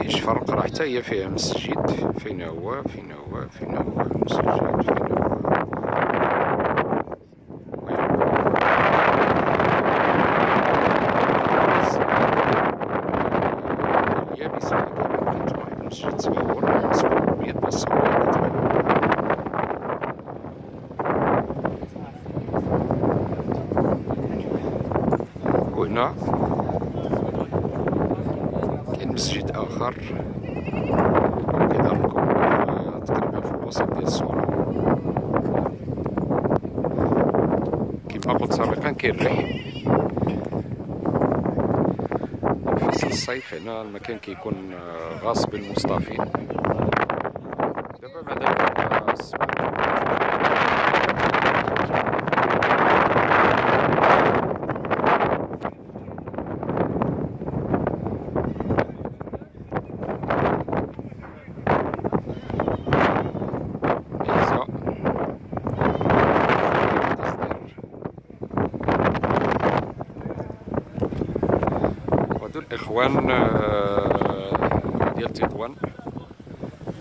كاينش فرق راه حتى هي فيها مسجد فين هو فين هو فين هو المسجد فين هو. اليابسة المسجد صغير صغير بس صغير وهنا كاين مسجد اخر كيظهر لكم في- تقريبا في الوسط ديال الصورة. كما قلت سابقا كاين الريح فصل الصيف هنا المكان كيكون آه، غاص بالمصطفين دابا بعد السبت الإخوان آه، ديال تطوان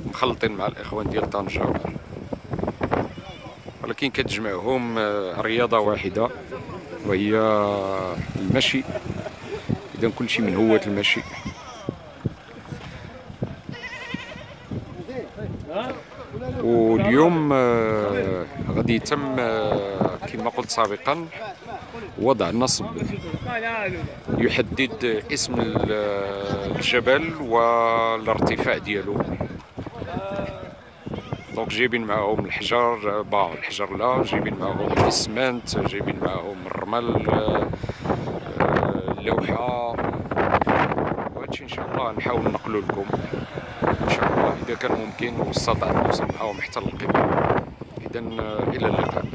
مخلطين مع الإخوان ديال طنجة. ولكن كتجمعهم آه، رياضة واحدة وهي المشي. إذا كلشي من هواة المشي. واليوم آه، غادي يتم كما قلت سابقا وضع نصب يحدد اسم ال- الجبل والارتفاع ديالو. donc جايبين معاهم الحجر با الحجر لا جايبين معاهم الاسمنت جايبين معاهم الرمل آه، آه، اللوحة. وهادشي إن شاء الله نحاول نقلو لكم. إن شاء الله إذا كان ممكن واستطعت نوصل معاهم حتى للقمة. اذا إلى اللقاء.